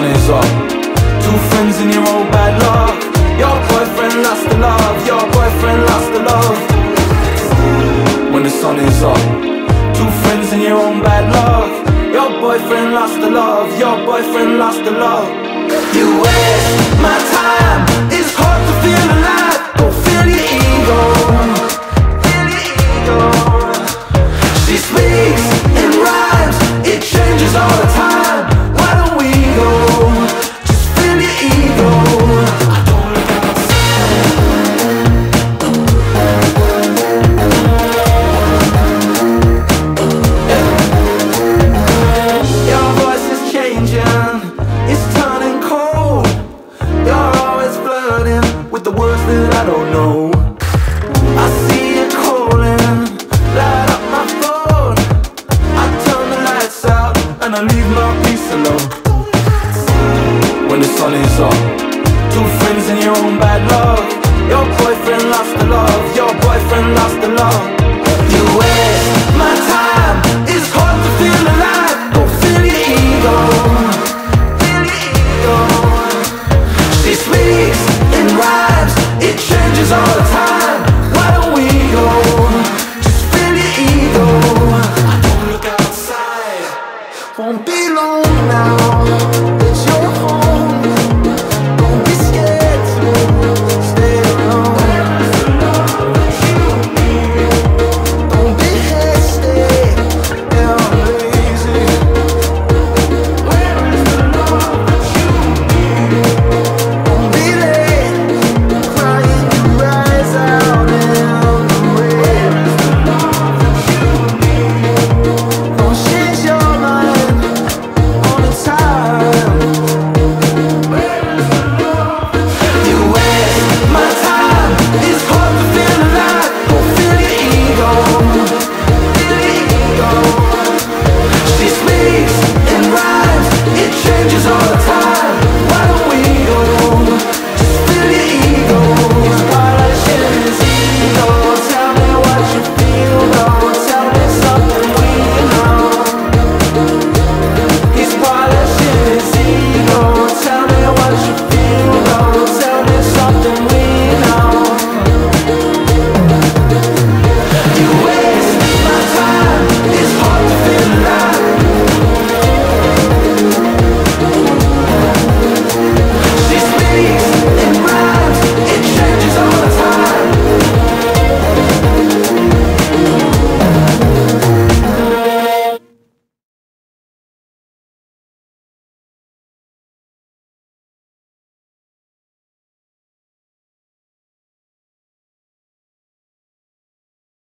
Two friends in your old bad luck. Your boyfriend lost the love. Your boyfriend lost the love. When the sun is up. Two friends in your own bad luck. Your boyfriend lost the love. Your boyfriend lost the love. You waste my time. It's hard to feel changing, it's turning cold. You're always flirting with the words that I don't know. I see you calling, light up my phone. I turn the lights out and I leave my peace alone. When the sun is up, two friends in your own bad love. Your boyfriend lost the love, your boyfriend lost the love. You waste won't be long now. Please.